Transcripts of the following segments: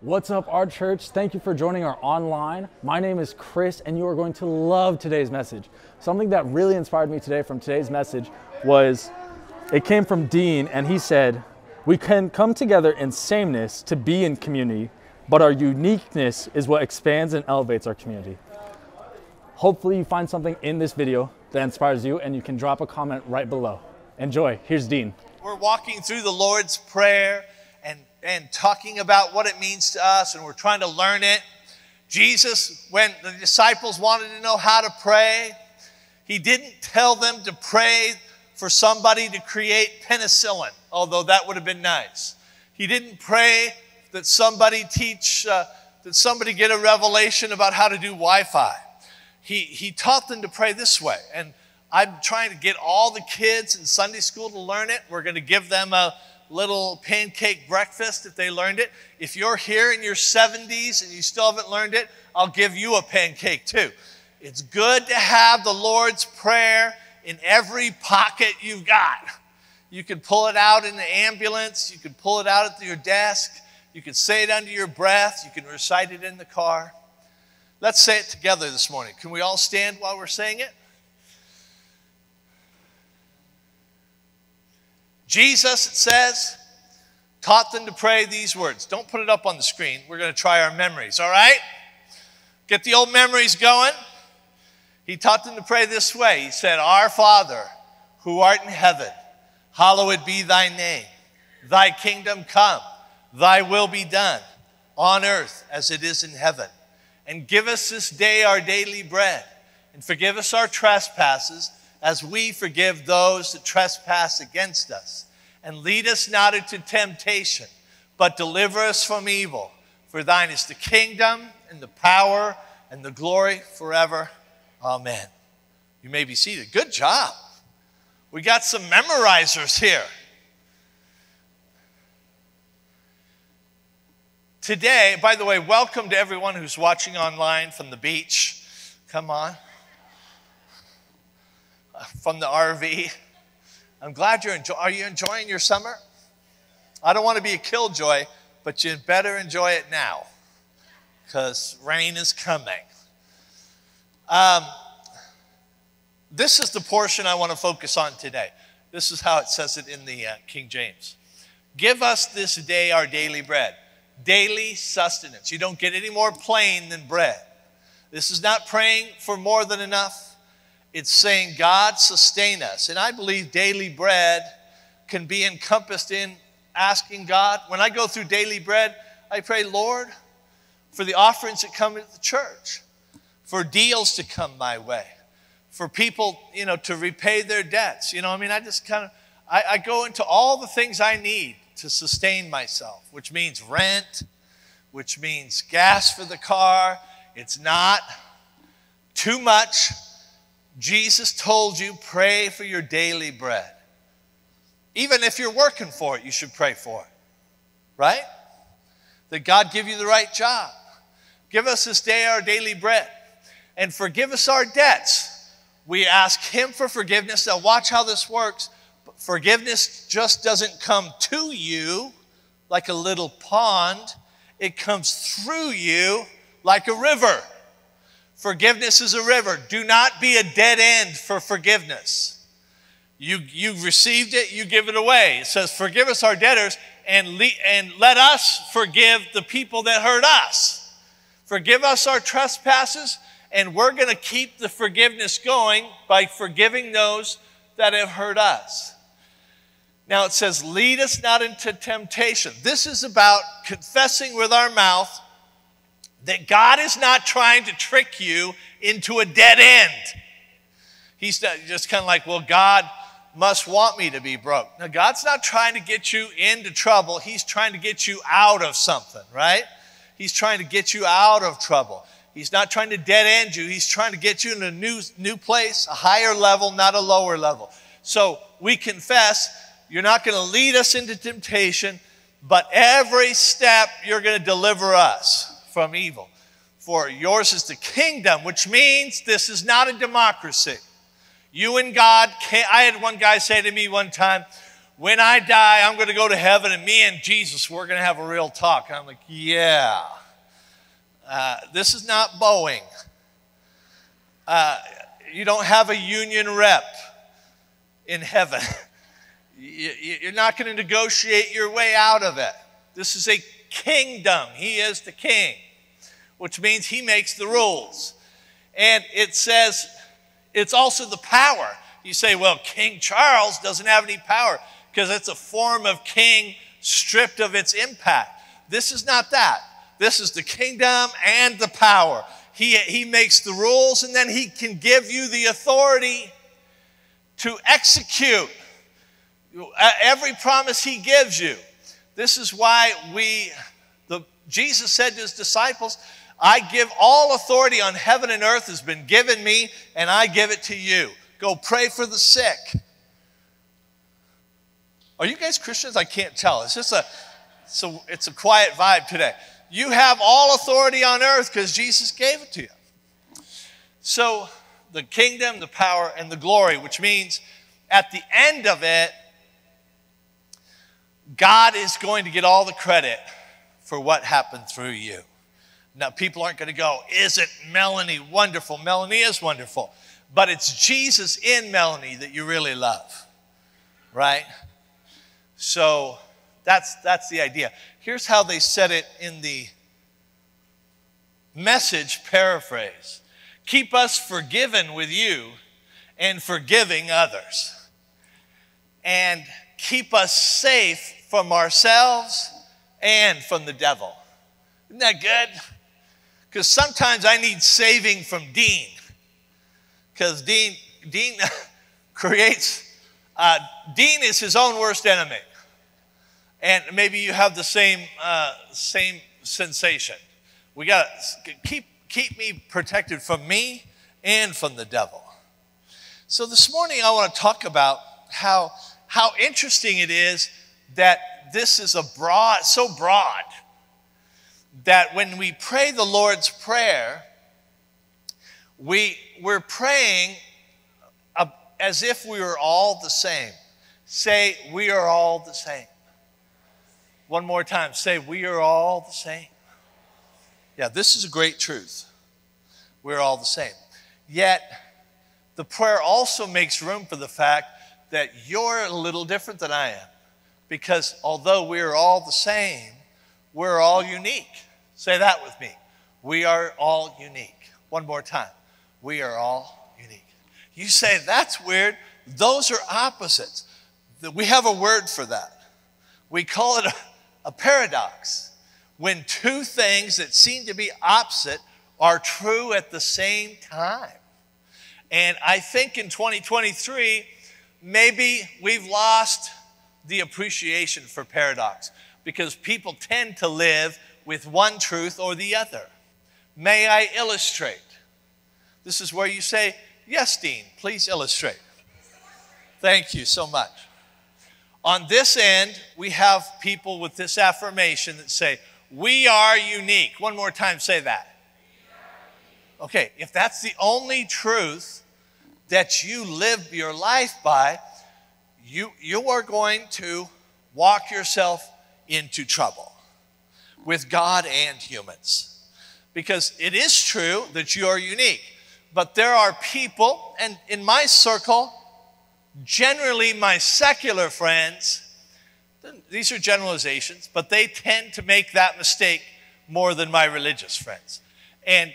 What's up, our church? Thank you for joining our online. My name is Chris, and you are going to love today's message. Something that really inspired me today from today's message was it came from Dean, and he said, We can come together in sameness to be in community, but our uniqueness is what expands and elevates our community. Hopefully, you find something in this video that inspires you, and you can drop a comment right below. Enjoy. Here's Dean. We're walking through the Lord's Prayer and, talking about what it means to us, and we're trying to learn it. Jesus, when the disciples wanted to know how to pray, he didn't tell them to pray for somebody to create penicillin, although that would have been nice. He didn't pray that somebody teach, uh, that somebody get a revelation about how to do Wi Fi. He, he taught them to pray this way. And I'm trying to get all the kids in Sunday school to learn it. We're going to give them a little pancake breakfast if they learned it. If you're here in your 70s and you still haven't learned it, I'll give you a pancake too. It's good to have the Lord's Prayer in every pocket you've got. You can pull it out in the ambulance, you can pull it out at your desk, you can say it under your breath, you can recite it in the car. Let's say it together this morning. Can we all stand while we're saying it? Jesus, it says, taught them to pray these words. Don't put it up on the screen. We're going to try our memories, all right? Get the old memories going. He taught them to pray this way. He said, Our Father, who art in heaven, hallowed be thy name. Thy kingdom come, thy will be done on earth as it is in heaven. And give us this day our daily bread, and forgive us our trespasses as we forgive those that trespass against us. And lead us not into temptation, but deliver us from evil. For thine is the kingdom and the power and the glory forever. Amen. You may be seated. Good job. We got some memorizers here. Today, by the way, welcome to everyone who's watching online from the beach. Come on from the RV. I'm glad you're enjoying. Are you enjoying your summer? I don't want to be a killjoy, but you better enjoy it now because rain is coming. Um, this is the portion I want to focus on today. This is how it says it in the uh, King James. Give us this day our daily bread, daily sustenance. You don't get any more plain than bread. This is not praying for more than enough. It's saying, God, sustain us. And I believe daily bread can be encompassed in asking God. When I go through daily bread, I pray, Lord, for the offerings that come into the church, for deals to come my way, for people, you know, to repay their debts. You know, I mean, I just kind of, I, I go into all the things I need to sustain myself, which means rent, which means gas for the car. It's not too much Jesus told you, pray for your daily bread. Even if you're working for it, you should pray for it, right? That God give you the right job. Give us this day our daily bread and forgive us our debts. We ask Him for forgiveness. Now, watch how this works. Forgiveness just doesn't come to you like a little pond, it comes through you like a river. Forgiveness is a river. Do not be a dead end for forgiveness. You, you've received it, you give it away. It says, Forgive us our debtors and, and let us forgive the people that hurt us. Forgive us our trespasses, and we're going to keep the forgiveness going by forgiving those that have hurt us. Now it says, Lead us not into temptation. This is about confessing with our mouth that God is not trying to trick you into a dead end. He's just kind of like, well, God must want me to be broke. Now, God's not trying to get you into trouble. He's trying to get you out of something, right? He's trying to get you out of trouble. He's not trying to dead end you. He's trying to get you in a new, new place, a higher level, not a lower level. So we confess you're not going to lead us into temptation, but every step you're going to deliver us from evil. For yours is the kingdom, which means this is not a democracy. You and God. I had one guy say to me one time, when I die, I'm going to go to heaven, and me and Jesus, we're going to have a real talk. And I'm like, yeah. Uh, this is not Boeing. Uh, you don't have a union rep in heaven. You're not going to negotiate your way out of it. This is a kingdom. He is the king, which means he makes the rules. And it says it's also the power. You say, well, King Charles doesn't have any power because it's a form of king stripped of its impact. This is not that. This is the kingdom and the power. He, he makes the rules and then he can give you the authority to execute every promise he gives you. This is why we, the, Jesus said to his disciples, I give all authority on heaven and earth has been given me, and I give it to you. Go pray for the sick. Are you guys Christians? I can't tell. It's just a, so it's a quiet vibe today. You have all authority on earth because Jesus gave it to you. So the kingdom, the power, and the glory, which means at the end of it, God is going to get all the credit for what happened through you. Now, people aren't going to go, Isn't Melanie wonderful? Melanie is wonderful. But it's Jesus in Melanie that you really love, right? So that's, that's the idea. Here's how they said it in the message paraphrase Keep us forgiven with you and forgiving others. And keep us safe from ourselves and from the devil. Isn't that good? Because sometimes I need saving from Dean. Because Dean, Dean creates, uh, Dean is his own worst enemy. And maybe you have the same, uh, same sensation. We got to keep, keep me protected from me and from the devil. So this morning I want to talk about how, how interesting it is that this is a broad, so broad that when we pray the Lord's Prayer, we, we're praying as if we were all the same. Say, we are all the same. One more time. Say, we are all the same. Yeah, this is a great truth. We're all the same. Yet, the prayer also makes room for the fact that you're a little different than I am. Because although we're all the same, we're all unique. Say that with me. We are all unique. One more time. We are all unique. You say, that's weird. Those are opposites. We have a word for that. We call it a, a paradox. When two things that seem to be opposite are true at the same time. And I think in 2023, maybe we've lost the appreciation for paradox because people tend to live with one truth or the other. May I illustrate? This is where you say, Yes, Dean, please illustrate. Thank you so much. On this end, we have people with this affirmation that say, We are unique. One more time, say that. Okay, if that's the only truth that you live your life by, you, you are going to walk yourself into trouble with God and humans. Because it is true that you are unique, but there are people, and in my circle, generally my secular friends, these are generalizations, but they tend to make that mistake more than my religious friends. And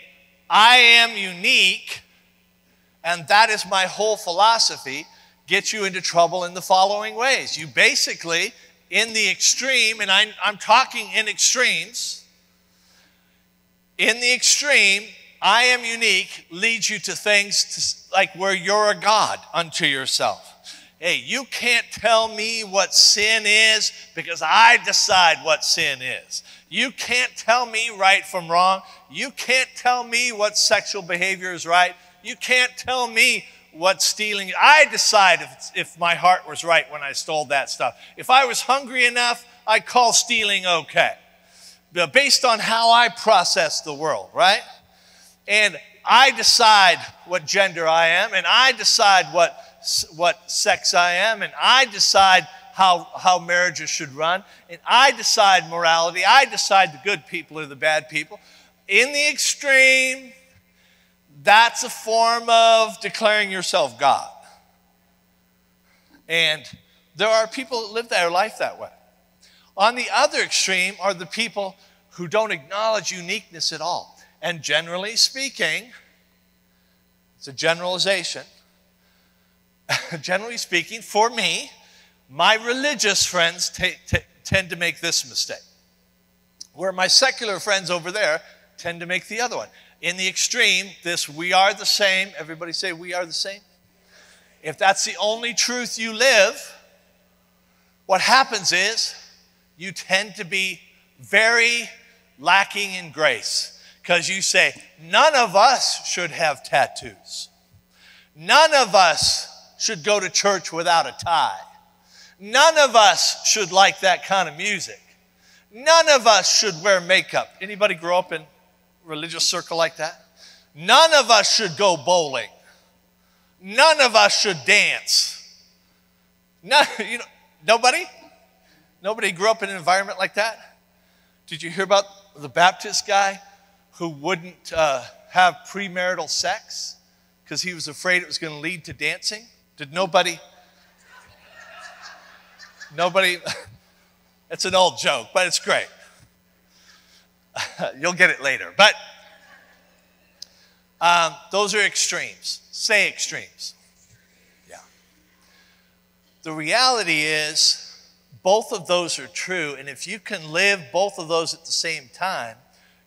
I am unique, and that is my whole philosophy gets you into trouble in the following ways. You basically, in the extreme, and I'm, I'm talking in extremes, in the extreme, I am unique leads you to things to, like where you're a God unto yourself. Hey, you can't tell me what sin is because I decide what sin is. You can't tell me right from wrong. You can't tell me what sexual behavior is right. You can't tell me what stealing, I decide if, if my heart was right when I stole that stuff. If I was hungry enough, I call stealing okay. Based on how I process the world, right? And I decide what gender I am, and I decide what, what sex I am, and I decide how, how marriages should run. And I decide morality. I decide the good people are the bad people. In the extreme, that's a form of declaring yourself God. And there are people that live their life that way. On the other extreme are the people who don't acknowledge uniqueness at all. And generally speaking, it's a generalization. generally speaking, for me, my religious friends t- t- tend to make this mistake, where my secular friends over there tend to make the other one. In the extreme, this we are the same, everybody say we are the same. If that's the only truth you live, what happens is you tend to be very lacking in grace because you say, none of us should have tattoos. None of us should go to church without a tie. None of us should like that kind of music. None of us should wear makeup. Anybody grow up in religious circle like that? None of us should go bowling. None of us should dance. None, you know, nobody? Nobody grew up in an environment like that? Did you hear about the Baptist guy who wouldn't uh, have premarital sex because he was afraid it was going to lead to dancing? Did nobody? Nobody. It's an old joke, but it's great. You'll get it later. But um, those are extremes. Say extremes. Yeah. The reality is, both of those are true. And if you can live both of those at the same time,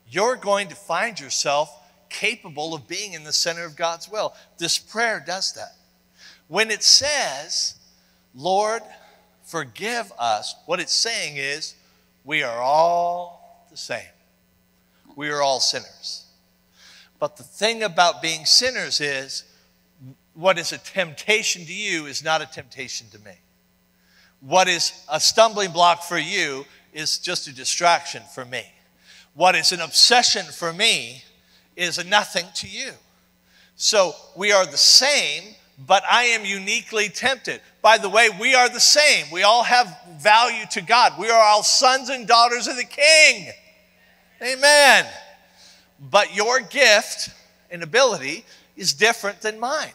you're going to find yourself capable of being in the center of God's will. This prayer does that. When it says, Lord, forgive us, what it's saying is, we are all the same. We are all sinners. But the thing about being sinners is, what is a temptation to you is not a temptation to me. What is a stumbling block for you is just a distraction for me. What is an obsession for me is nothing to you. So we are the same, but I am uniquely tempted. By the way, we are the same. We all have value to God. We are all sons and daughters of the King. Amen. But your gift and ability is different than mine.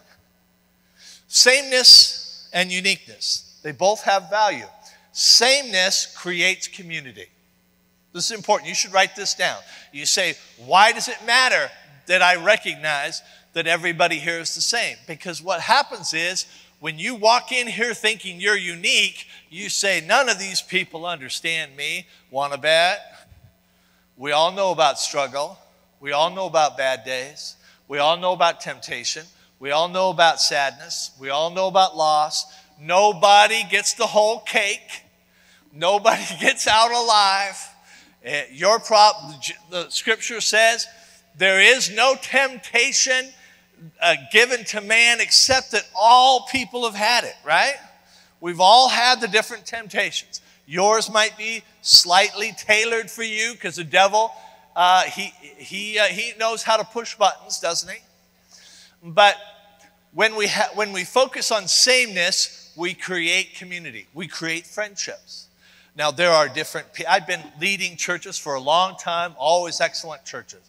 Sameness and uniqueness. They both have value. Sameness creates community. This is important. You should write this down. You say, why does it matter that I recognize that everybody here is the same? Because what happens is when you walk in here thinking you're unique, you say, none of these people understand me. Want to bet? We all know about struggle. We all know about bad days. We all know about temptation. We all know about sadness. We all know about loss. Nobody gets the whole cake. Nobody gets out alive. Eh, your problem, the scripture says, there is no temptation uh, given to man except that all people have had it, right? We've all had the different temptations. Yours might be slightly tailored for you because the devil, uh, he, he, uh, he knows how to push buttons, doesn't he? But when we, ha- when we focus on sameness, we create community, we create friendships. Now, there are different, I've been leading churches for a long time, always excellent churches.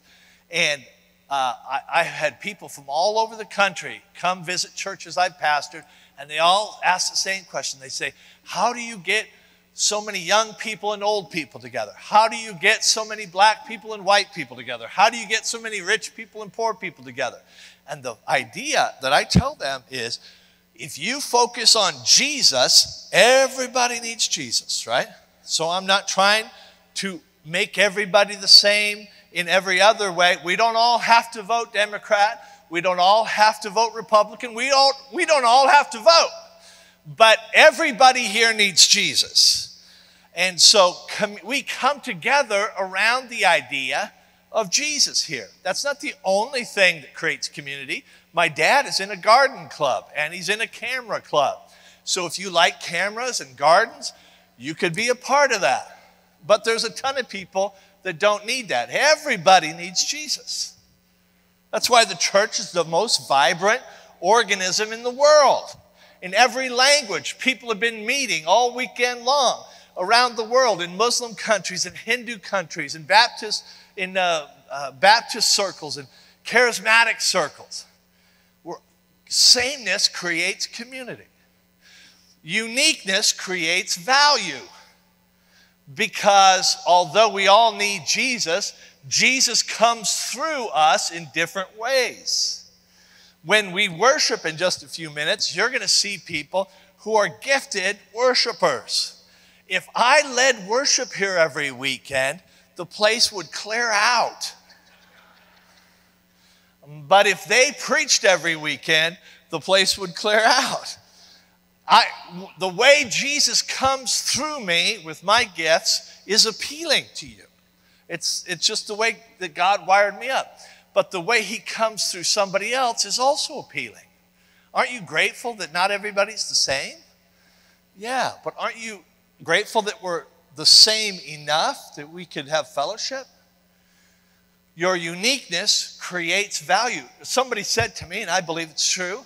And uh, I, I had people from all over the country come visit churches I've pastored, and they all ask the same question. They say, How do you get so many young people and old people together? How do you get so many black people and white people together? How do you get so many rich people and poor people together? And the idea that I tell them is if you focus on Jesus, everybody needs Jesus, right? So I'm not trying to make everybody the same in every other way. We don't all have to vote Democrat. We don't all have to vote Republican. We don't, we don't all have to vote. But everybody here needs Jesus. And so com- we come together around the idea of Jesus here. That's not the only thing that creates community. My dad is in a garden club and he's in a camera club. So if you like cameras and gardens, you could be a part of that. But there's a ton of people that don't need that. Everybody needs Jesus. That's why the church is the most vibrant organism in the world. in every language. People have been meeting all weekend long around the world in Muslim countries and Hindu countries and Baptist in uh, uh, Baptist circles and charismatic circles. Where sameness creates community. Uniqueness creates value because although we all need Jesus, Jesus comes through us in different ways. When we worship in just a few minutes, you're going to see people who are gifted worshipers. If I led worship here every weekend, the place would clear out. But if they preached every weekend, the place would clear out. I, the way Jesus comes through me with my gifts is appealing to you. It's, it's just the way that God wired me up. But the way He comes through somebody else is also appealing. Aren't you grateful that not everybody's the same? Yeah, but aren't you grateful that we're the same enough that we could have fellowship? Your uniqueness creates value. Somebody said to me, and I believe it's true,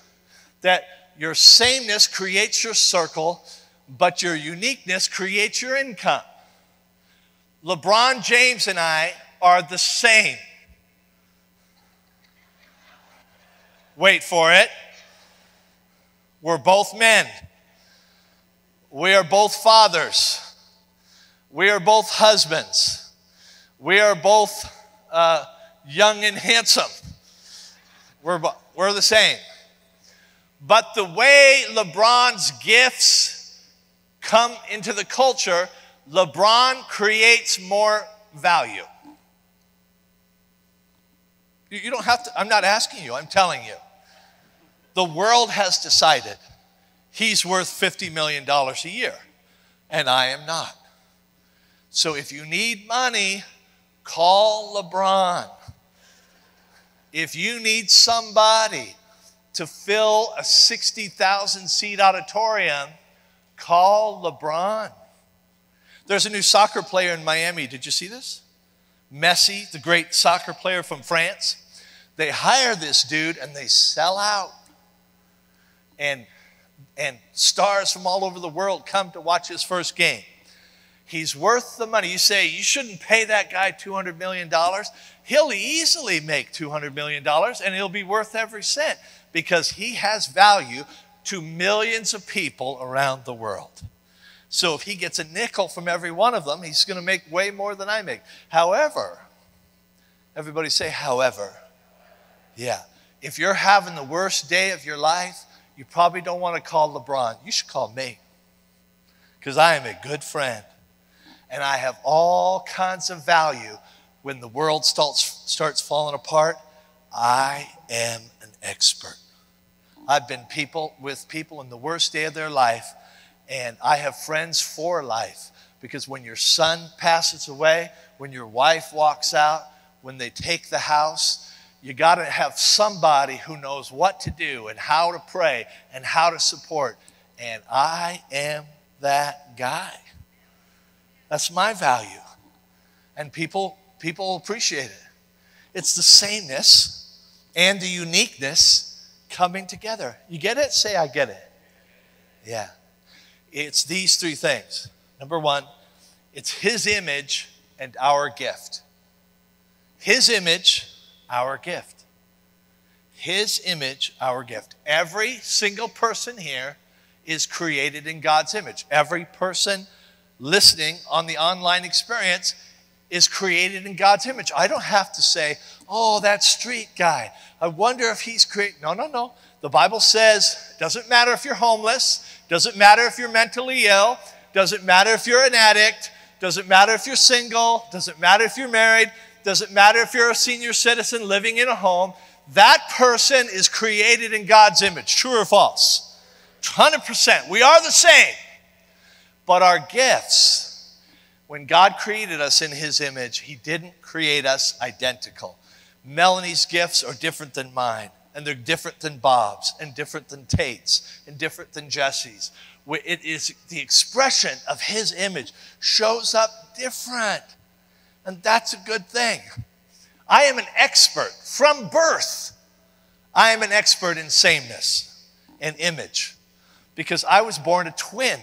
that your sameness creates your circle, but your uniqueness creates your income. LeBron James and I are the same. Wait for it. We're both men. We are both fathers. We are both husbands. We are both uh, young and handsome. We're, we're the same. But the way LeBron's gifts come into the culture, LeBron creates more value. You don't have to, I'm not asking you, I'm telling you. The world has decided he's worth $50 million a year, and I am not. So if you need money, call LeBron. If you need somebody to fill a 60,000 seat auditorium, call LeBron. There's a new soccer player in Miami. Did you see this? Messi, the great soccer player from France. They hire this dude and they sell out. And, and stars from all over the world come to watch his first game. He's worth the money. You say, you shouldn't pay that guy $200 million. He'll easily make $200 million and he'll be worth every cent because he has value to millions of people around the world. So if he gets a nickel from every one of them, he's going to make way more than I make. However, everybody say, however. Yeah. If you're having the worst day of your life, you probably don't want to call LeBron. You should call me because I am a good friend and I have all kinds of value when the world starts, starts falling apart. I am an expert. I've been people with people in the worst day of their life, and I have friends for life because when your son passes away, when your wife walks out, when they take the house, you got to have somebody who knows what to do and how to pray and how to support. And I am that guy. That's my value. And people, people appreciate it. It's the sameness and the uniqueness coming together. You get it? Say, I get it. Yeah. It's these three things. Number one, it's His image and our gift. His image, our gift. His image, our gift. Every single person here is created in God's image. Every person listening on the online experience is created in God's image. I don't have to say, oh, that street guy, I wonder if he's created. No, no, no. The Bible says, doesn't matter if you're homeless, doesn't matter if you're mentally ill, doesn't matter if you're an addict, doesn't matter if you're single, doesn't matter if you're married, doesn't matter if you're a senior citizen living in a home. That person is created in God's image. True or false? 100%. We are the same. But our gifts, when God created us in His image, He didn't create us identical. Melanie's gifts are different than mine, and they're different than Bob's, and different than Tate's, and different than Jesse's. It is the expression of His image shows up different, and that's a good thing. I am an expert from birth. I am an expert in sameness and image because I was born a twin.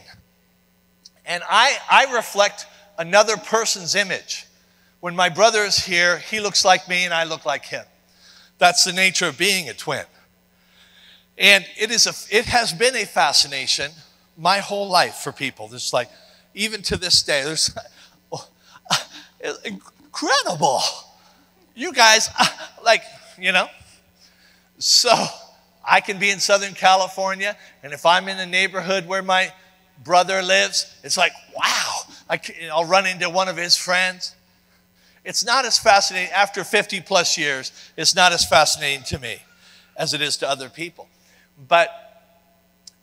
And I, I reflect another person's image. When my brother is here, he looks like me and I look like him. That's the nature of being a twin. And it, is a, it has been a fascination my whole life for people. It's like, even to this day, there's incredible. You guys, like, you know. So I can be in Southern California, and if I'm in a neighborhood where my brother lives, it's like, wow, I will run into one of his friends. It's not as fascinating, after 50 plus years, it's not as fascinating to me as it is to other people. But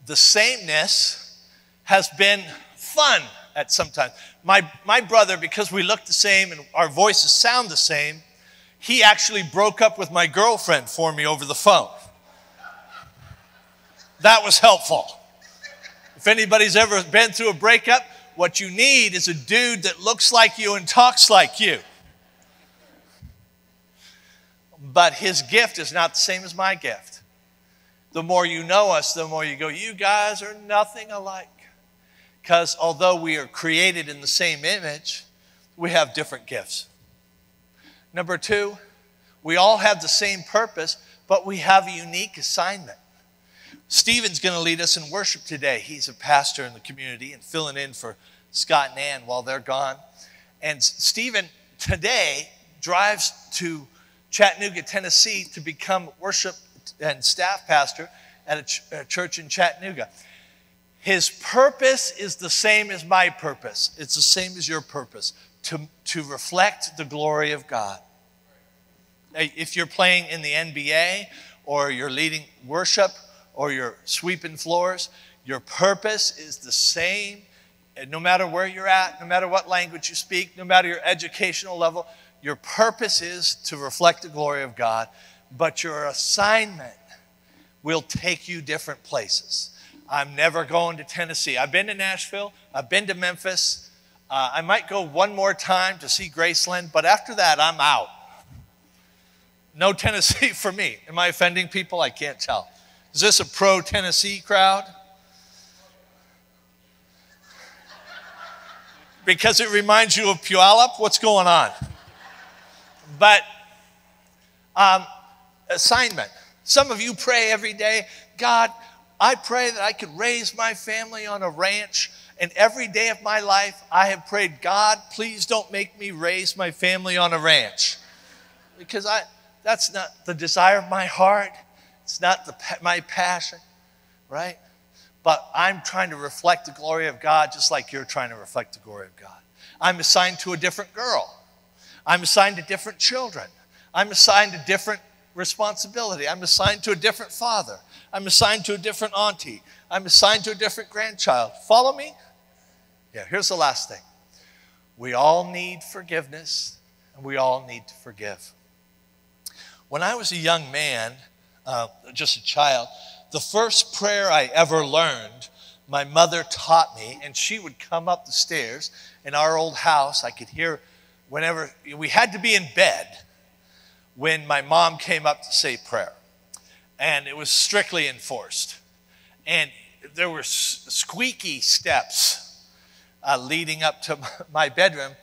the sameness has been fun at some time. My, my brother, because we look the same and our voices sound the same, he actually broke up with my girlfriend for me over the phone. That was helpful. If anybody's ever been through a breakup, what you need is a dude that looks like you and talks like you. But his gift is not the same as my gift. The more you know us, the more you go, you guys are nothing alike. Because although we are created in the same image, we have different gifts. Number two, we all have the same purpose, but we have a unique assignment. Stephen's going to lead us in worship today. He's a pastor in the community and filling in for Scott and Ann while they're gone. And Stephen today drives to Chattanooga, Tennessee to become worship and staff pastor at a, ch- a church in Chattanooga. His purpose is the same as my purpose. It's the same as your purpose to, to reflect the glory of God. If you're playing in the NBA or you're leading worship or you're sweeping floors, your purpose is the same. No matter where you're at, no matter what language you speak, no matter your educational level, your purpose is to reflect the glory of God, but your assignment will take you different places. I'm never going to Tennessee. I've been to Nashville, I've been to Memphis. Uh, I might go one more time to see Graceland, but after that, I'm out. No Tennessee for me. Am I offending people? I can't tell. Is this a pro Tennessee crowd? Because it reminds you of Puyallup? What's going on? But um, assignment. Some of you pray every day, God, I pray that I could raise my family on a ranch. And every day of my life, I have prayed, God, please don't make me raise my family on a ranch. Because I, that's not the desire of my heart. It's not the, my passion, right? But I'm trying to reflect the glory of God just like you're trying to reflect the glory of God. I'm assigned to a different girl. I'm assigned to different children. I'm assigned to different responsibility. I'm assigned to a different father. I'm assigned to a different auntie. I'm assigned to a different grandchild. Follow me? Yeah, here's the last thing. We all need forgiveness and we all need to forgive. When I was a young man, uh, just a child, the first prayer I ever learned, my mother taught me, and she would come up the stairs in our old house. I could hear whenever we had to be in bed when my mom came up to say prayer. And it was strictly enforced. And there were squeaky steps uh, leading up to my bedroom.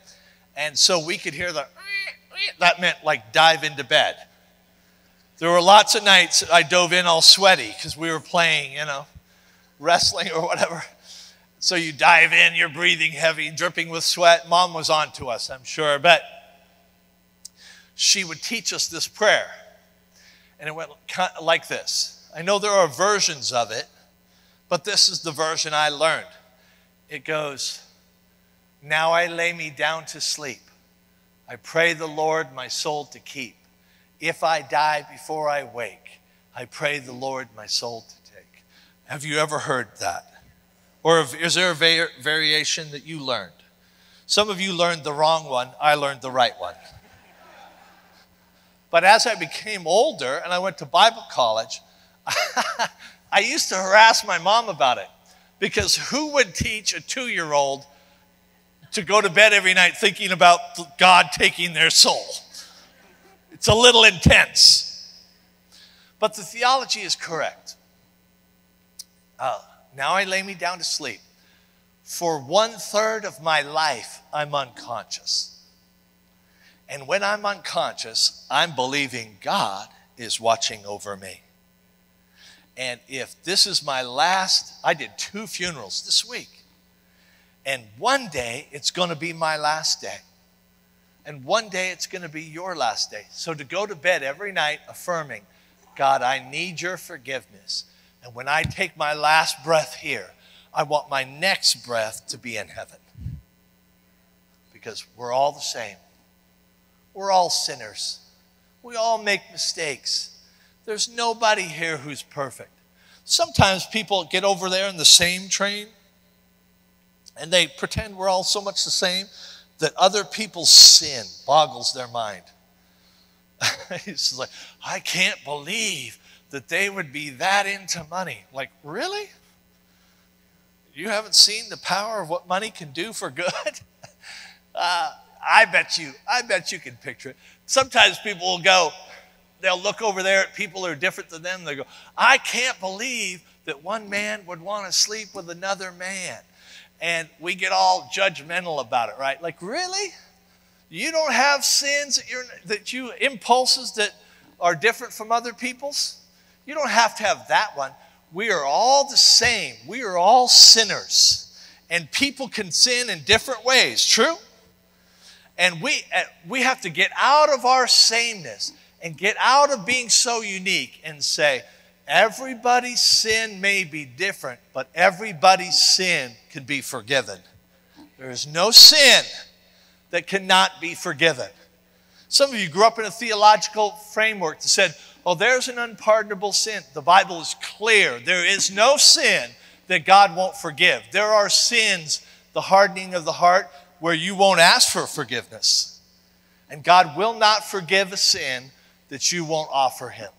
And so we could hear the, that meant like dive into bed. There were lots of nights I dove in all sweaty because we were playing, you know, wrestling or whatever. So you dive in, you're breathing heavy, dripping with sweat. Mom was on to us, I'm sure. But she would teach us this prayer. And it went like this. I know there are versions of it, but this is the version I learned. It goes, Now I lay me down to sleep. I pray the Lord my soul to keep. If I die before I wake, I pray the Lord my soul to take. Have you ever heard that? Or is there a variation that you learned? Some of you learned the wrong one, I learned the right one. But as I became older and I went to Bible college, I used to harass my mom about it because who would teach a two year old to go to bed every night thinking about God taking their soul? It's a little intense. But the theology is correct. Uh, Now I lay me down to sleep. For one third of my life, I'm unconscious. And when I'm unconscious, I'm believing God is watching over me. And if this is my last, I did two funerals this week. And one day it's going to be my last day. And one day it's going to be your last day. So to go to bed every night affirming, God, I need your forgiveness. And when I take my last breath here, I want my next breath to be in heaven. Because we're all the same. We're all sinners. We all make mistakes. There's nobody here who's perfect. Sometimes people get over there in the same train and they pretend we're all so much the same that other people's sin boggles their mind. He's like, I can't believe that they would be that into money. Like, really? You haven't seen the power of what money can do for good? Uh, I bet you, I bet you can picture it. Sometimes people will go, they'll look over there at people who are different than them. They go, I can't believe that one man would want to sleep with another man. And we get all judgmental about it, right? Like, really? You don't have sins that, that you, impulses that are different from other people's? You don't have to have that one. We are all the same. We are all sinners. And people can sin in different ways, true? And we, uh, we have to get out of our sameness and get out of being so unique and say, everybody's sin may be different, but everybody's sin can be forgiven. There is no sin that cannot be forgiven. Some of you grew up in a theological framework that said, oh, there's an unpardonable sin. The Bible is clear. There is no sin that God won't forgive. There are sins, the hardening of the heart, where you won't ask for forgiveness. And God will not forgive a sin that you won't offer Him.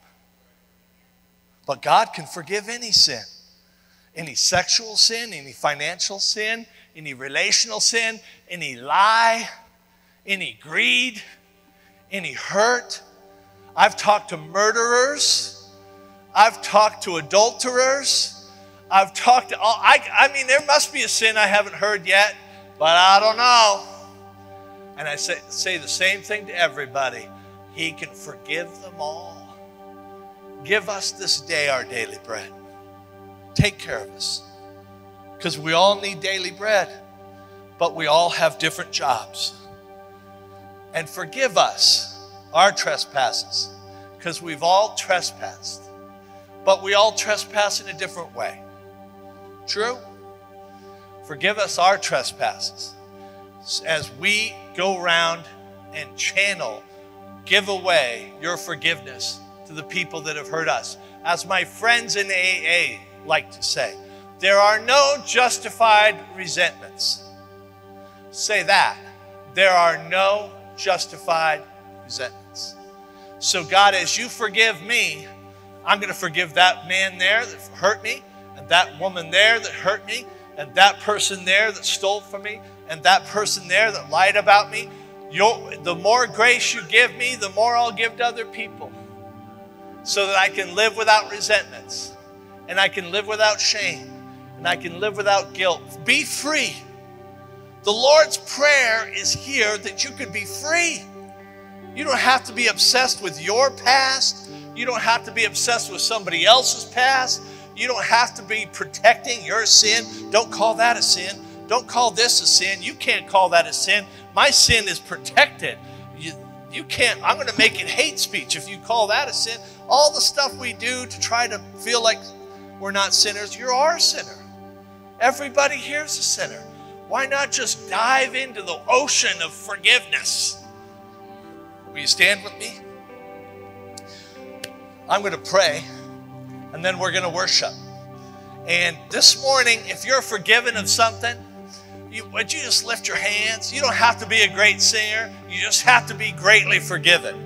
But God can forgive any sin any sexual sin, any financial sin, any relational sin, any lie, any greed, any hurt. I've talked to murderers. I've talked to adulterers. I've talked to all, I, I mean, there must be a sin I haven't heard yet, but I don't know. And I say, say the same thing to everybody He can forgive them all. Give us this day our daily bread. Take care of us. Because we all need daily bread, but we all have different jobs. And forgive us our trespasses, because we've all trespassed, but we all trespass in a different way. True? Forgive us our trespasses as we go around and channel, give away your forgiveness to the people that have hurt us. As my friends in AA like to say, there are no justified resentments. Say that. There are no justified resentments. So, God, as you forgive me, I'm going to forgive that man there that hurt me, and that woman there that hurt me, and that person there that stole from me, and that person there that lied about me. You're, the more grace you give me, the more I'll give to other people so that I can live without resentments and I can live without shame and I can live without guilt. Be free. The Lord's Prayer is here that you could be free. You don't have to be obsessed with your past. You don't have to be obsessed with somebody else's past. You don't have to be protecting your sin. Don't call that a sin. Don't call this a sin. You can't call that a sin. My sin is protected. You, you can't, I'm going to make it hate speech if you call that a sin. All the stuff we do to try to feel like we're not sinners, you are a sinner. Everybody here's a sinner. Why not just dive into the ocean of forgiveness? Will you stand with me? I'm going to pray and then we're going to worship. And this morning, if you're forgiven of something, you, would you just lift your hands? You don't have to be a great singer, you just have to be greatly forgiven.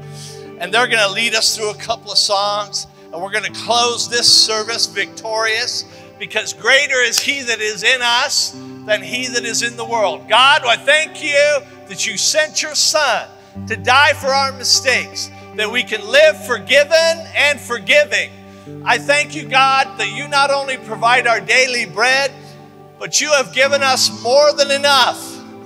And they're going to lead us through a couple of songs, and we're going to close this service victorious because greater is He that is in us than He that is in the world. God, I thank you that you sent your Son to die for our mistakes, that we can live forgiven and forgiving, I thank you, God, that you not only provide our daily bread, but you have given us more than enough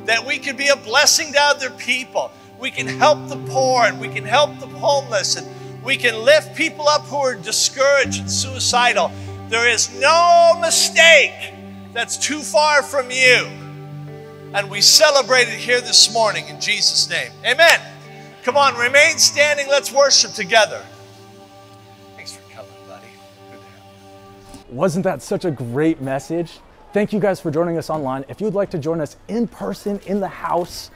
that we can be a blessing to other people. We can help the poor and we can help the homeless and we can lift people up who are discouraged and suicidal. There is no mistake that's too far from you. And we celebrate it here this morning in Jesus' name. Amen. Come on, remain standing. Let's worship together. Thanks for coming, buddy. Good to have you. Wasn't that such a great message? Thank you guys for joining us online. If you'd like to join us in person in the house,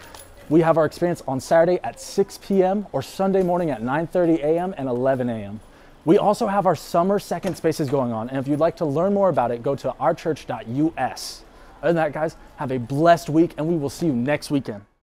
we have our experience on Saturday at 6 p.m. or Sunday morning at 9:30 a.m. and 11 a.m. We also have our summer second spaces going on, and if you'd like to learn more about it, go to ourchurch.us. Other than that, guys, have a blessed week, and we will see you next weekend.